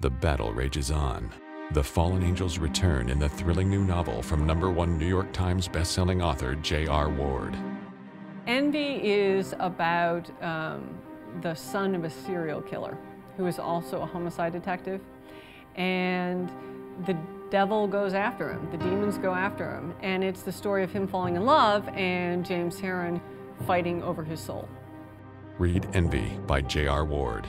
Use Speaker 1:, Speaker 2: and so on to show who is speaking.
Speaker 1: The battle rages on. The fallen angels return in the thrilling new novel from number one New York Times bestselling author J.R. Ward.
Speaker 2: Envy is about um, the son of a serial killer who is also a homicide detective. And the devil goes after him, the demons go after him. And it's the story of him falling in love and James Heron fighting over his soul.
Speaker 1: Read Envy by J.R. Ward.